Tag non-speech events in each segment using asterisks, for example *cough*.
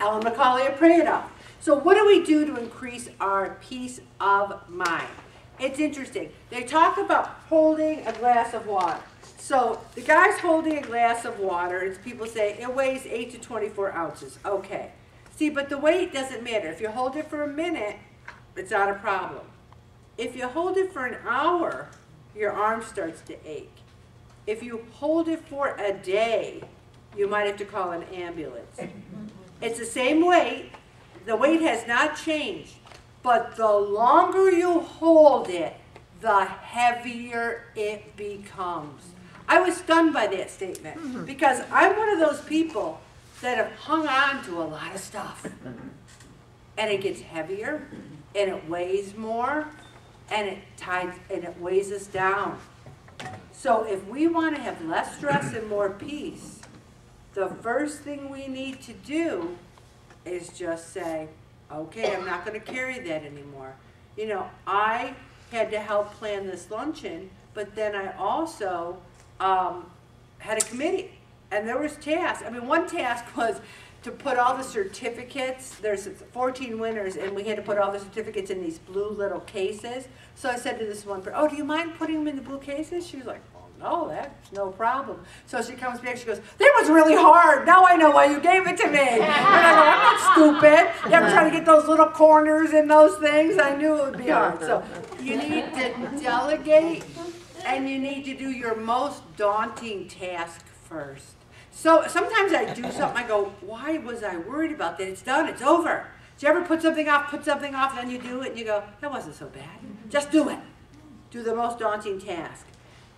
Ellen McCauley Prado. So what do we do to increase our peace of mind? It's interesting. They talk about holding a glass of water. So the guy's holding a glass of water, and people say it weighs 8 to 24 ounces. Okay. See, but the weight doesn't matter. If you hold it for a minute, it's not a problem. If you hold it for an hour, your arm starts to ache. If you hold it for a day, you might have to call an ambulance. It's the same weight. The weight has not changed. But the longer you hold it, the heavier it becomes. I was stunned by that statement mm-hmm. because I'm one of those people that have hung on to a lot of stuff. And it gets heavier and it weighs more and it ties and it weighs us down. So if we want to have less stress and more peace, the first thing we need to do is just say, okay, I'm not going to carry that anymore. You know, I had to help plan this luncheon, but then I also um, had a committee, and there was tasks. I mean, one task *laughs* was to put all the certificates. There's 14 winners, and we had to put all the certificates in these blue little cases. So I said to this one "Oh, do you mind putting them in the blue cases?" She was like, "Oh that's no problem." So she comes back. She goes, "That was really hard. Now I know why you gave it to me." And I go, "I'm not stupid. You ever try to get those little corners in those things? I knew it would be hard." So you need to delegate, and you need to do your most daunting task first. So sometimes I do something, I go, why was I worried about that? It's done, it's over. Do you ever put something off, put something off, then you do it, and you go, that wasn't so bad. Just do it. Do the most daunting task.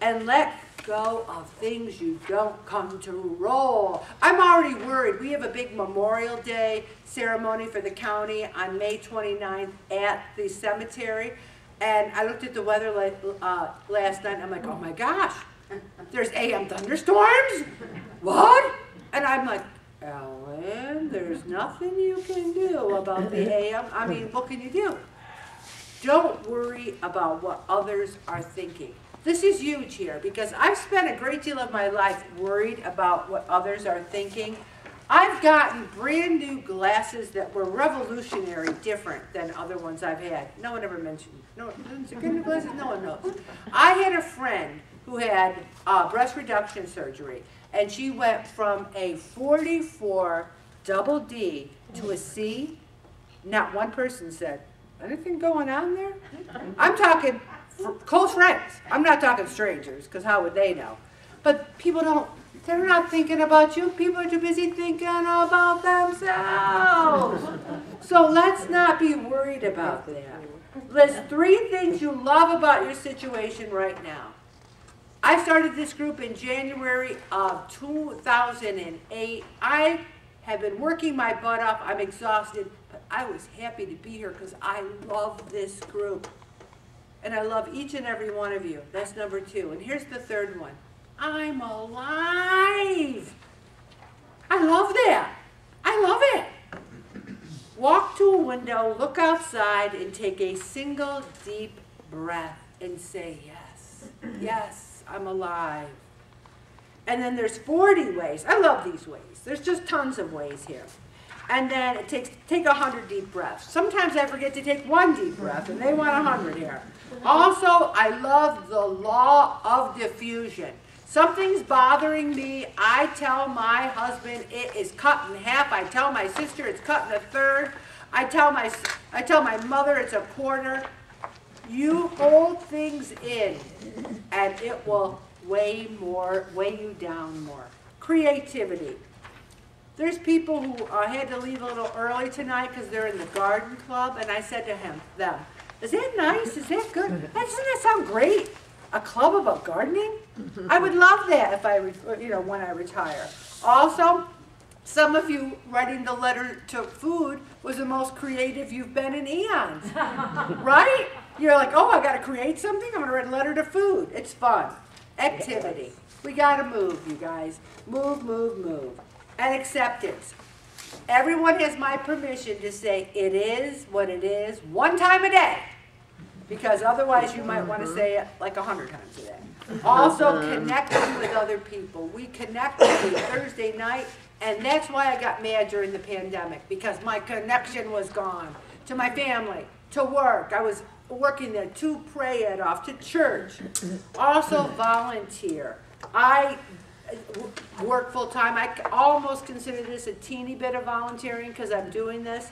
And let go of things you don't come to roll. I'm already worried. We have a big Memorial Day ceremony for the county on May 29th at the cemetery. And I looked at the weather la- uh, last night, I'm like, oh my gosh, there's AM thunderstorms? What? And I'm like, Ellen, there's nothing you can do about the AM. I mean, what can you do? Don't worry about what others are thinking. This is huge here because I've spent a great deal of my life worried about what others are thinking. I've gotten brand new glasses that were revolutionary, different than other ones I've had. No one ever mentioned. No, get new glasses. No one knows. I had a friend who had uh, breast reduction surgery, and she went from a 44 double D to a C. Not one person said, anything going on there? I'm talking close friends. I'm not talking strangers, because how would they know? But people don't, they're not thinking about you. People are too busy thinking about themselves. So let's not be worried about that. List three things you love about your situation right now. I started this group in January of 2008. I have been working my butt off. I'm exhausted, but I was happy to be here because I love this group. And I love each and every one of you. That's number two. And here's the third one I'm alive. I love that. I love it. Walk to a window, look outside, and take a single deep breath and say, Yes, yes, I'm alive. And then there's 40 ways. I love these ways. There's just tons of ways here. And then it takes take 100 deep breaths. Sometimes I forget to take one deep breath, and they want 100 here. Also, I love the law of diffusion. Something's bothering me. I tell my husband it is cut in half. I tell my sister it's cut in a third. I tell my I tell my mother it's a quarter. You hold things in, and it will weigh more, weigh you down more. Creativity. There's people who uh, had to leave a little early tonight because they're in the garden club, and I said to him, them, "Is that nice? Is that good? Doesn't that sound great? A club about gardening? I would love that if I, re- you know, when I retire." Also, some of you writing the letter to food was the most creative you've been in eons, *laughs* right? You're like, "Oh, I got to create something. I'm going to write a letter to food. It's fun." Activity. We got to move, you guys. Move, move, move. And acceptance. Everyone has my permission to say it is what it is one time a day. Because otherwise you might want to say it like a hundred times a day. Also connecting with other people. We connect every Thursday night And that's why I got mad during the pandemic, because my connection was gone to my family, to work. I was working there, to pray it off, to church. Also volunteer. I work full-time. I almost consider this a teeny bit of volunteering because I'm doing this.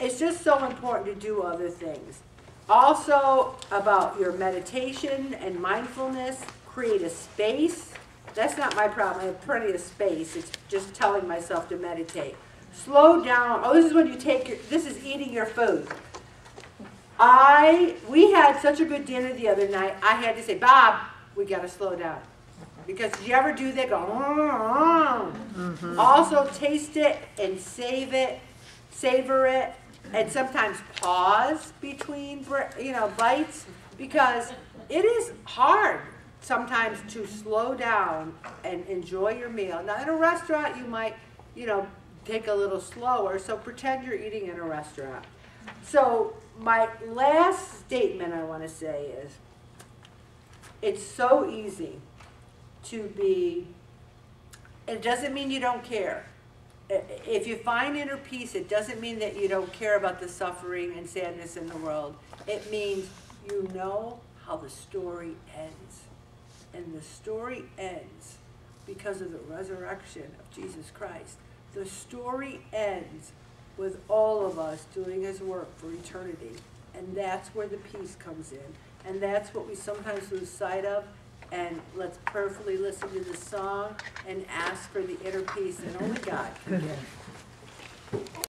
It's just so important to do other things. Also, about your meditation and mindfulness, create a space. That's not my problem, I have plenty of space, it's just telling myself to meditate. Slow down, oh, this is when you take your, this is eating your food. I, we had such a good dinner the other night, I had to say, Bob, we gotta slow down. Because did you ever do that, go, "Mm-mm." Also, taste it and save it, savor it, and sometimes pause between, you know, bites, because it is hard sometimes to slow down and enjoy your meal. Now, in a restaurant, you might, you know, take a little slower, so pretend you're eating in a restaurant. So, my last statement I want to say is, it's so easy to be, it doesn't mean you don't care. If you find inner peace, it doesn't mean that you don't care about the suffering and sadness in the world. It means you know how the story ends. And the story ends because of the resurrection of Jesus Christ. The story ends with all of us doing his work for eternity. And that's where the peace comes in. And that's what we sometimes lose sight of. And let's prayerfully listen to the song and ask for the inner peace that only God can give.